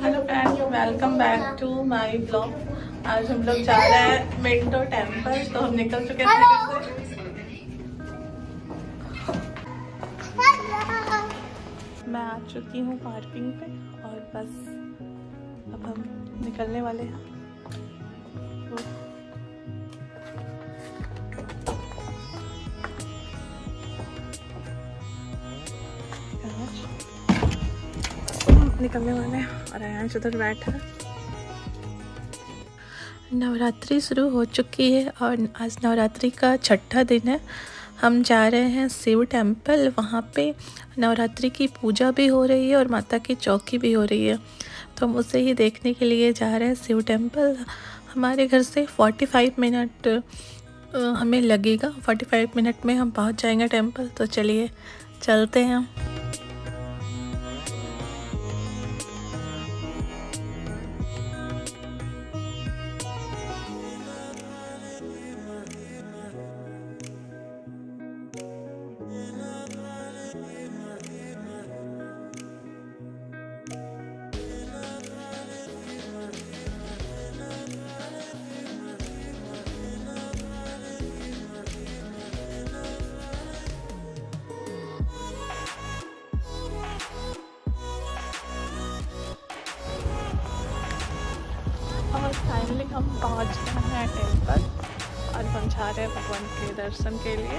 Hello friends welcome back to my blog आज हम लोग जा रहे हैं मिंटो टेंपल तो हम निकल चुके हैं मैं आ चुकी हूँ पार्किंग पे और बस अब हम निकलने वाले हैं। निकलने वाले हैं और आयांश उधर बैठा नवरात्रि शुरू हो चुकी है और आज नवरात्रि का छठा दिन है। हम जा रहे हैं शिव टेंपल वहाँ पे नवरात्रि की पूजा भी हो रही है और माता की चौकी भी हो रही है। तो हम उसे ही देखने के लिए जा रहे हैं शिव टेंपल हमारे घर से 45 मिनट हमें लगेगा। 45 मिनट में हम पहुँच जाएँगे टेंपल तो चलिए, चलते हैं। फाइनली हम पहुँच गए हैं टेंपल और हम जा रहे हैं भगवान के दर्शन के लिए।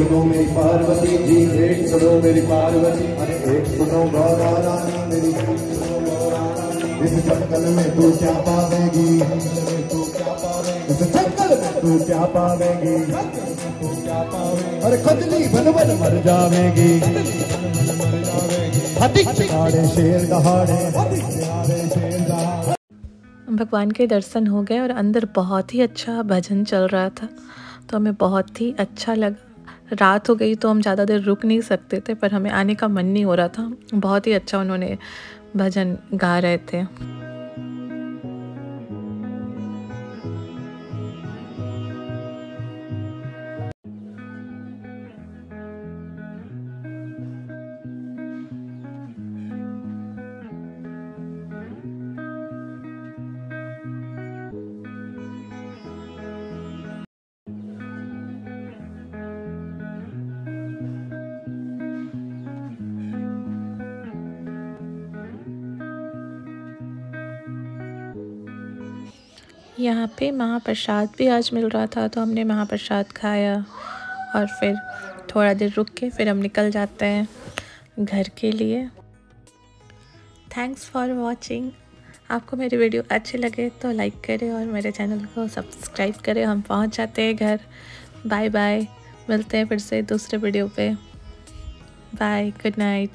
सुनो मेरी पार्वती जी एक सुनो मेरी पार्वती। अरे एक सुनो गौरा रानी मेरी इस जंगल में तू क्या पावेगी? इस जंगल में तू क्या पावेगी? अरे कजली बन बन मर जावेगी। शेर दहाड़े। भगवान के दर्शन हो गए और अंदर बहुत ही अच्छा भजन चल रहा था। तो हमें बहुत ही अच्छा लगा। रात हो गई तो हम ज़्यादा देर रुक नहीं सकते थे, पर हमें आने का मन नहीं हो रहा था। बहुत ही अच्छा उन्होंने भजन गा रहे थे। यहाँ पे महाप्रसाद भी आज मिल रहा था तो हमने महाप्रसाद खाया और फिर थोड़ा देर रुक के फिर हम निकल जाते हैं घर के लिए। थैंक्स फॉर वॉचिंग आपको मेरी वीडियो अच्छी लगे तो लाइक करें और मेरे चैनल को सब्सक्राइब करें। हम पहुँच जाते हैं घर। बाय बाय मिलते हैं फिर से दूसरे वीडियो पे। Bye good night